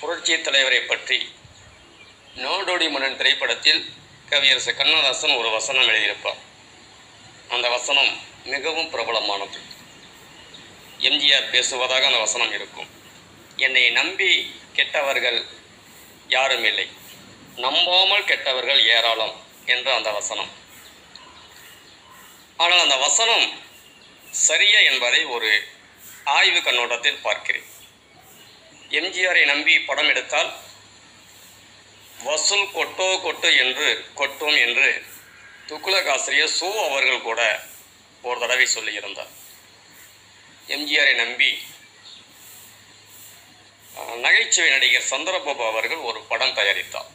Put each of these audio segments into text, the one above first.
புரட்சி தலைவரை பற்றி நாடோடி மன்னன் திரைப்படத்தில் கவியரசு கண்ணதாசன் ஒரு வசனம் எழுதியிருப்பார். அந்த வசனம் மிகவும் பிரபலமானது. எம்ஜிஆர் பேசுவதாக அந்த வசனம் இருக்கும். என்னை நம்பி கெட்டவர்கள் யாரும் இல்லை. நம்பாமல் கெட்டவர்கள் ஏராளம் என்ற அந்த வசனம். ஆனால் அந்த வசனம் சரியா என்பதை ஒரு ஆய்வு கண்ணோட்டத்தில் பார்க்கிறேன். எம்ஜிஆரை நம்பி படம் எடுத்தால் வசூல் கொட்டோ கொட்டு என்று கொட்டும் என்று துக்குலக் ஆசிரியர் சோ அவர்கள் கூட ஒரு தடவை சொல்லியிருந்தார். எம்ஜிஆரை நம்பி நகைச்சுவை நடிகர் சந்திரபாபு அவர்கள் ஒரு படம் தயாரித்தார்.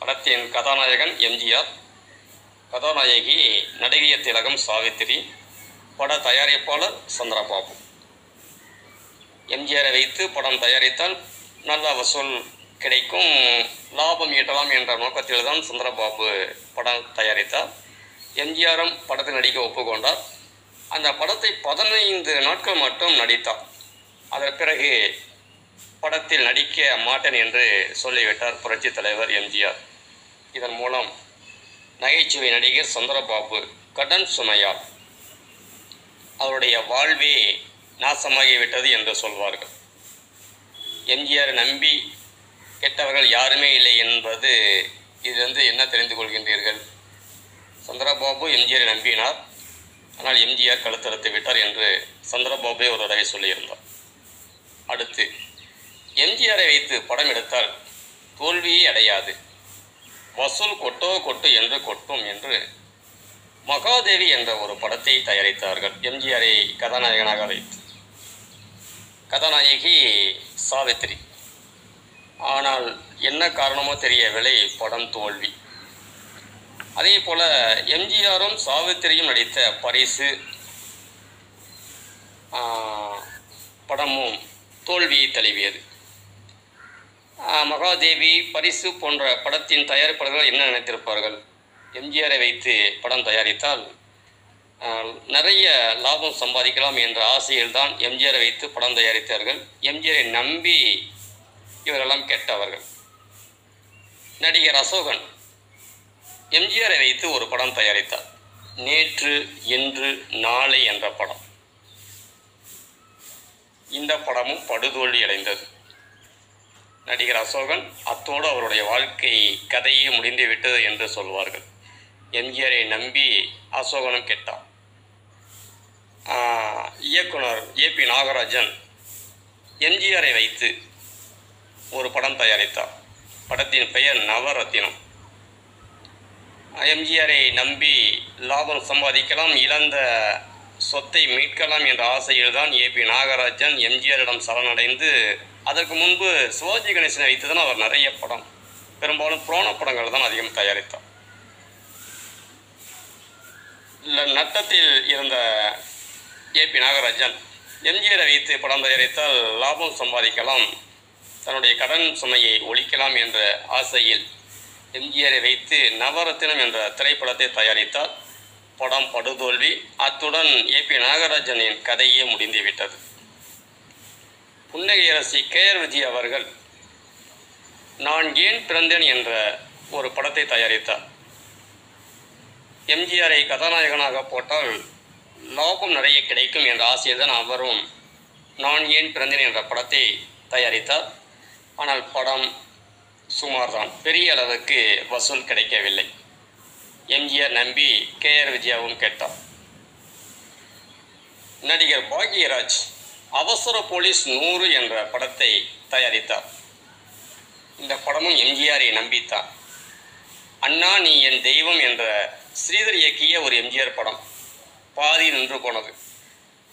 படத்தின் கதாநாயகன் எம்ஜிஆர் கதாநாயகி நடிகைய திலகம் சாவித்திரி பட தயாரிப்பாளர் சந்திரபாபு. எம்ஜிஆரை வைத்து படம் தயாரித்தால் நல்ல வசூல் கிடைக்கும். லாபம் ஈட்டலாம் என்ற நோக்கத்தில் தான் சந்திரபாபு படம் தயாரித்தார். எம்ஜிஆரும் படத்தில் நடிக்க ஒப்புக்கொண்டார். அந்த படத்தை பதினைந்து நாட்கள் மட்டும் நடித்தார். அதன் பிறகு படத்தில் நடிக்க மாட்டேன் என்று சொல்லிவிட்டார் புரட்சித் தலைவர் எம்ஜிஆர். இதன் மூலம் நகைச்சுவை நடிகர் சந்திரபாபு கடன் சுமையார் அவருடைய வாழ்வே நாசமாகிவிட்டது என்று சொல்வார்கள். எம்ஜிஆர் நம்பி கெட்டவர்கள் யாருமே இல்லை என்பது இதிலிருந்து என்ன தெரிந்து கொள்கின்றீர்கள்? சந்திரபாபு எம்ஜிஆரை நம்பினார். ஆனால் எம்ஜிஆர் கழுத்தறுத்து விட்டார் என்று சந்திரபாபுவே ஒரு தடவை சொல்லியிருந்தார். அடுத்து எம்ஜிஆரை வைத்து படம் எடுத்தால் தோல்வியே அடையாது. வசூல் கொட்டோ கொட்டு என்று கொட்டும் என்று மகாதேவி என்ற ஒரு படத்தை தயாரித்தார்கள். எம்ஜிஆரை கதாநாயகனாக வைத்து. கதாநாயகி சாவித்திரி. ஆனால் என்ன காரணமோ தெரியவில்லை படம் தோல்வி. அதே போல எம்ஜிஆரும் சாவித்திரியும் நடித்த பரிசு படமும் தோல்வியை தழுவியது. மகாதேவி பரிசு போன்ற படத்தின் தயாரிப்பாளர்கள் என்ன நினைத்திருப்பார்கள்? எம்ஜிஆரை வைத்து படம் தயாரித்தால் நிறைய லாபம் சம்பாதிக்கலாம் என்ற ஆசையில் தான் எம்ஜிஆரை வைத்து படம் தயாரித்தார்கள். எம்ஜிஆரை நம்பி இவரெல்லாம் கெட்டவர்கள். நடிகர் அசோகன் எம்ஜிஆரை வைத்து ஒரு படம் தயாரித்தார். நேற்று இன்று நாளை என்ற படம். இந்த படமும் படுதோல்வி அடைந்தது. நடிகர் அசோகன் அத்தோடு அவருடைய வாழ்க்கை கதையே முடிந்து விட்டது என்று சொல்வார்கள். எம்ஜிஆரை நம்பி அசோகனும் கெட்டான். இயக்குனர் ஏபி நாகராஜன் எம்ஜிஆரை வைத்து ஒரு படம் தயாரித்தார். படத்தின் பெயர் நவரத்தினம். எம்ஜிஆரை நம்பி லாபம் சம்பாதிக்கலாம் இழந்த சொத்தை மீட்கலாம் என்ற ஆசையில் தான் ஏபி நாகராஜன் எம்ஜிஆரிடம் சரணடைந்து அதற்கு முன்பு சிவாஜி கணேசனை வைத்து தான் அவர் நிறைய படம் பெரும்பாலும் புராண படங்கள் தான் அதிகம் தயாரித்தார். நட்டத்தில் இருந்த ஏபி நாகராஜன். எம்ஜிஆரை வைத்து படம் தயாரித்தால் லாபம் சம்பாதிக்கலாம். தன்னுடைய கடன் சுமையை ஒழிக்கலாம் என்ற ஆசையில் எம்ஜிஆரை வைத்து நவரத்தினம் என்ற திரைப்படத்தை தயாரித்தார் படம் படுதோல்வி. அத்துடன் ஏபி நாகராஜனின் கதையே முடிந்துவிட்டது. புன்னகையரசி கே ஆர் விஜய் அவர்கள் நான் ஏன் பிறந்தேன் என்ற ஒரு படத்தை தயாரித்தார். எம்ஜிஆரை கதாநாயகனாக போட்டால் லாபம் நிறைய கிடைக்கும் என்ற ஆசையில் தான் அவரும் நான் ஏன் பிறந்தேன் என்ற படத்தை தயாரித்தார். ஆனால் படம் சுமார் தான் பெரிய அளவுக்கு வசூல் கிடைக்கவில்லை. எம்ஜிஆர் நம்பி கே ஆர் விஜயாவும் கேட்டார். நடிகர் பாக்யராஜ் அவசர போலீஸ் நூறு என்ற படத்தை தயாரித்தார். இந்த படமும் எம்ஜிஆரை நம்பித்தான். அண்ணா நீ என் தெய்வம் என்ற ஸ்ரீதர் இயக்கிய ஒரு எம்ஜிஆர் படம். பாதி நின்று போனது.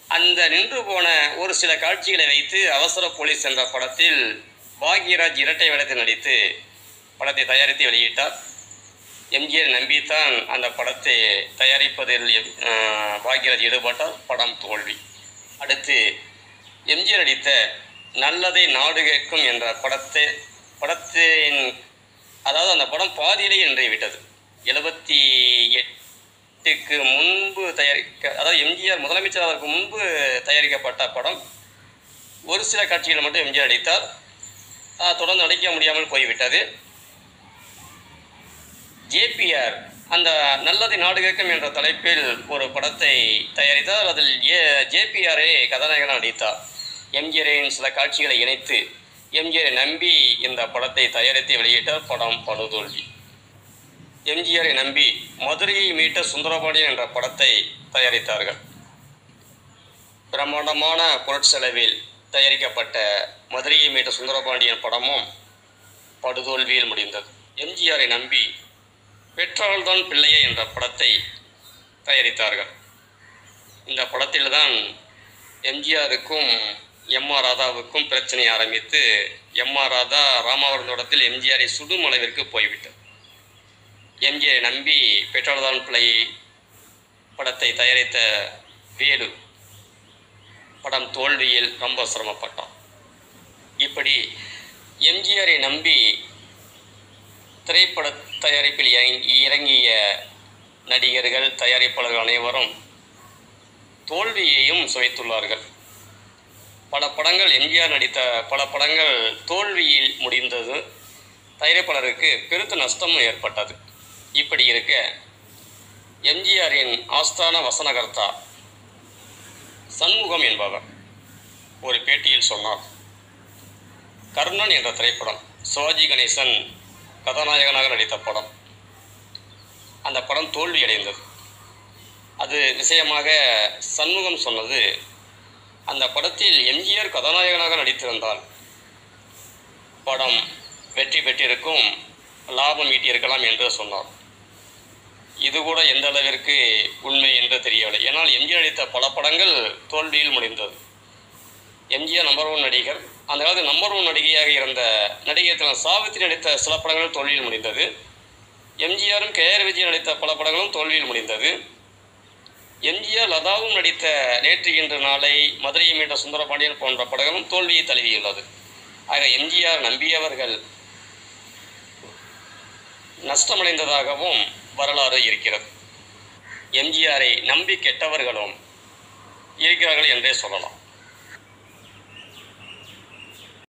அந்த நின்று போன ஒரு சில காட்சிகளை வைத்து அவசர போலீஸ் என்ற படத்தில் பாக்யராஜ் இரட்டை வேடத்தில் நடித்து படத்தை தயாரித்து வெளியிட்டார். எம்ஜிஆர் நம்பித்தான் அந்த படத்தை தயாரிப்பதில் எம்- பாக்யராஜ் ஈடுபட்டால் படம் தோல்வி. அடுத்து எம்ஜிஆர் நடித்த நல்லதை நாடு கேட்கும் என்ற படத்தை படத்தின் அதாவது அந்த படம் பாதியிலேயே நின்று விட்டது எழுபத்தி எட்டுக்கு முன்பு தயாரிக்க அதாவது எம்ஜிஆர் முதலமைச்சர் அதற்கு முன்பு தயாரிக்கப்பட்ட படம் ஒரு சில காட்சிகளை மட்டும் எம்ஜிஆர் நடித்தார். தொடர்ந்து நடிக்க முடியாமல் போய்விட்டது. ஜேபிஆர் அந்த நல்லதை நாடு கேட்கும் என்ற தலைப்பில் ஒரு படத்தை தயாரித்தார். அதில் ஏ ஜேபிஆரே கதாநாயகனாக நடித்தார். எம்ஜிஆரின் சில காட்சிகளை இணைத்து எம்ஜிஆரை நம்பி இந்த படத்தை தயாரித்து வெளியிட்டார் படம் படுதோல்வி எம்ஜிஆரை நம்பி மதுரையை மீட்ட சுந்தரபாண்டியன் என்ற படத்தை தயாரித்தார்கள். பிரம்மாண்டமான பொருட்செலவில் தயாரிக்கப்பட்ட மதுரையை மீட்ட சுந்தரபாண்டியன் படமும் படுதோல்வியில் முடிந்தது. எம்ஜிஆரை நம்பி பெற்றால்தான் பிள்ளையே என்ற படத்தை தயாரித்தார்கள். இந்த படத்தில்தான் எம்ஜிஆருக்கும் எம் ஆர் ராதாவுக்கும் பிரச்சனை ஆரம்பித்து எம் ஆர் ராதா ராமாவரம் தோட்டத்தில் எம்ஜிஆரை சுடும் அளவிற்கு போய்விட்டது. எம்ஜிஆரை நம்பி பெற்றோர்தான் பிள்ளை படத்தை தயாரித்த வேலு படம் தோல்வியில் ரொம்ப சிரமப்பட்டான். இப்படி எம்ஜிஆரை நம்பி திரைப்பட தயாரிப்பில் இறங்கி- இறங்கிய நடிகர்கள் தயாரிப்பாளர்கள் அனைவரும் தோல்வியையும் சுவைத்துள்ளார்கள். பல படங்கள் எம்ஜிஆர் நடித்த பல படங்கள் தோல்வியில் முடிந்தது. தயாரிப்பாளருக்கு பெருத்த நஷ்டமும் ஏற்பட்டது. இப்படி இருக்க. எம்ஜிஆரின் ஆஸ்தான வசனகர்த்தா. சண்முகம் என்பவர் ஒரு பேட்டியில் சொன்னார் கர்ணன் என்ற திரைப்படம் சிவாஜி கணேசன் கதாநாயகனாக நடித்த படம். அந்த படம் தோல்வியடைந்தது. அது விஷயமாக சண்முகம் சொன்னது அந்த படத்தில் எம்ஜிஆர் கதாநாயகனாக நடித்திருந்தால் படம் வெற்றி பெற்றிருக்கும் லாபம் ஈட்டியிருக்கலாம் என்று சொன்னார். இது கூட எந்த அளவிற்கு உண்மை என்று தெரியவில்லை. ஏன்னால் எம்ஜிஆர் நடித்த பல படங்கள் தோல்வியில் முடிந்தது. எம்ஜிஆர் நம்பர் ஒன் நடிகர். அந்த காலத்தில் நம்பர் ஒன் நடிகையாக இருந்த நடிகை சாவித்திரி நடித்த சில படங்கள் தோல்வியில் முடிந்தது. எம்ஜிஆரும் கே ஆர் விஜய் நடித்த பல படங்களும் தோல்வியில் முடிந்தது. எம்ஜிஆர் லதாவும் நடித்த நேற்று இன்று நாளை மதுரையை மீண்ட சுந்தரபாண்டியன் போன்ற படங்களும் தோல்வியை தழுவியுள்ளது. ஆக எம்ஜிஆர் நம்பியவர்கள் நஷ்டமடைந்ததாகவும் வரலாறு இருக்கிறது. எம்ஜிஆரை நம்பி கெட்டவர்களும் இருக்கிறார்கள் என்றே சொல்லலாம்.